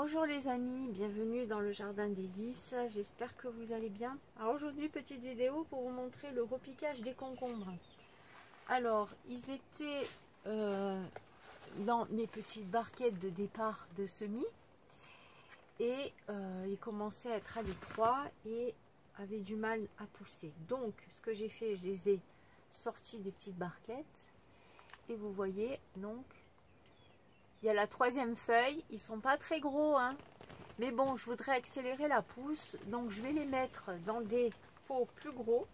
Bonjour les amis, bienvenue dans le jardin d'Hélice, j'espère que vous allez bien. Alors aujourd'hui petite vidéo pour vous montrer le repiquage des concombres. Alors ils étaient euh, dans mes petites barquettes de départ de semis et euh, ils commençaient à être à l'étroit et avaient du mal à pousser. Donc ce que j'ai fait, je les ai sortis des petites barquettes et vous voyez donc il y a la troisième feuille. Ils sont pas très gros. Hein. Mais bon, je voudrais accélérer la pousse. Donc, je vais les mettre dans des pots plus gros.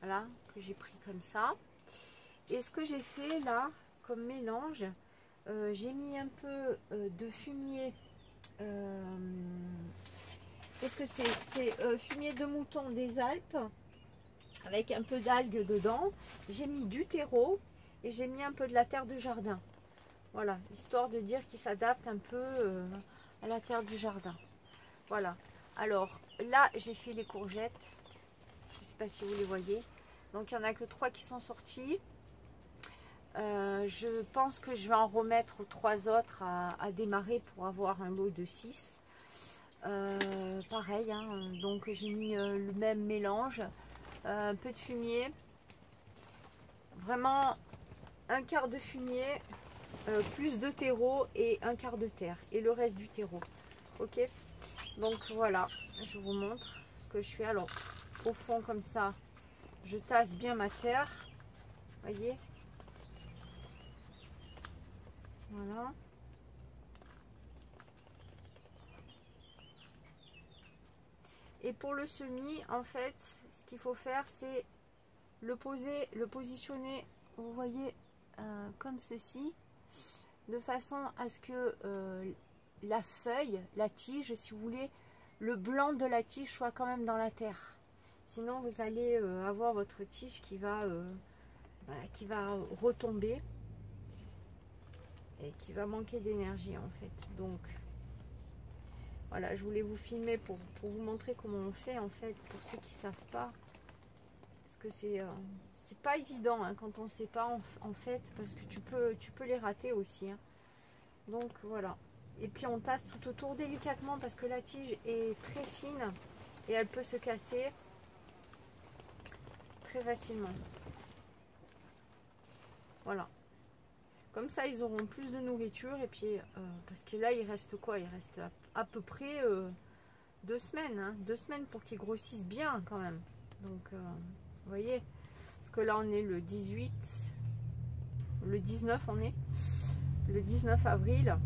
Voilà, que j'ai pris comme ça. Et ce que j'ai fait là, comme mélange, euh, j'ai mis un peu euh, de fumier. Euh, qu'est-ce que c'est? C'est fumier de mouton des Alpes. Avec un peu d'algues dedans. J'ai mis du terreau. Et j'ai mis un peu de la terre de jardin. Voilà, histoire de dire qu'il s'adapte un peu euh, à la terre du jardin. Voilà. Alors, là, j'ai fait les courgettes. Je ne sais pas si vous les voyez. Donc, il n'y en a que trois qui sont sortis. Euh, je pense que je vais en remettre trois autres à, démarrer pour avoir un lot de 6. Euh, pareil, hein. donc j'ai mis le même mélange. un peu de fumier. Vraiment un quart de fumier euh, plus de terreau et un quart de terre et le reste du terreau. Ok. Donc voilà. Je vous montre ce que je fais. Alors au fond comme ça je tasse bien ma terre. Voyez. Voilà. Et pour le semis en fait ce qu'il faut faire c'est le poser le positionner vous voyez euh, comme ceci de façon à ce que euh, la feuille, la tige, si vous voulez, le blanc de la tige soit quand même dans la terre. Sinon, vous allez euh, avoir votre tige qui va, euh, bah, qui va retomber et qui va manquer d'énergie en fait. Donc, voilà, je voulais vous filmer pour, vous montrer comment on fait en fait, pour ceux qui ne savent pas. Parce que c'est c'est pas évident hein, quand on ne sait pas en, fait parce que tu peux, tu peux les rater aussi. Hein. Donc voilà. Et puis on tasse tout autour délicatement parce que la tige est très fine et elle peut se casser très facilement. Voilà. Comme ça, ils auront plus de nourriture. Et puis, euh, parce que là, il reste quoi? Il reste à, peu près euh, deux semaines. Hein. deux semaines pour qu'ils grossissent bien quand même. Donc, euh, vous voyez que là, on est le 18, le 19, on est le 19 avril.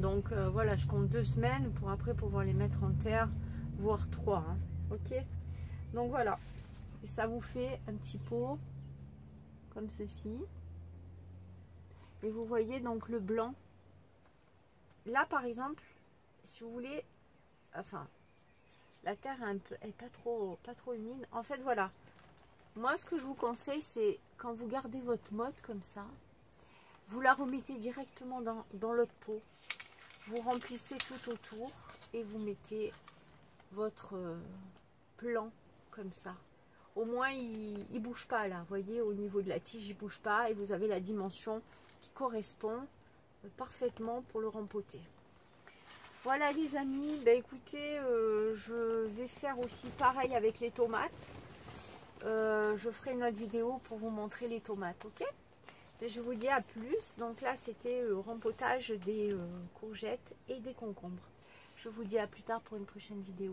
Donc euh, voilà, je compte deux semaines pour après pouvoir les mettre en terre, voire trois. Hein. Ok? Donc voilà. Et ça vous fait un petit pot comme ceci. Et vous voyez donc le blanc. Là par exemple, si vous voulez, enfin, la terre est un peu, est pas trop, pas trop humide. En fait voilà, moi, ce que je vous conseille, c'est quand vous gardez votre mode comme ça, vous la remettez directement dans, l'autre pot. Vous remplissez tout autour et vous mettez votre euh, plan comme ça. Au moins, il ne bouge pas là. Vous voyez, au niveau de la tige, il ne bouge pas. Et vous avez la dimension qui correspond euh, parfaitement pour le rempoter. Voilà les amis, bah, écoutez, euh, je vais faire aussi pareil avec les tomates. Euh, je ferai une autre vidéo pour vous montrer les tomates, ok? Je vous dis à plus. Donc là, c'était le rempotage des euh, courgettes et des concombres. Je vous dis à plus tard pour une prochaine vidéo.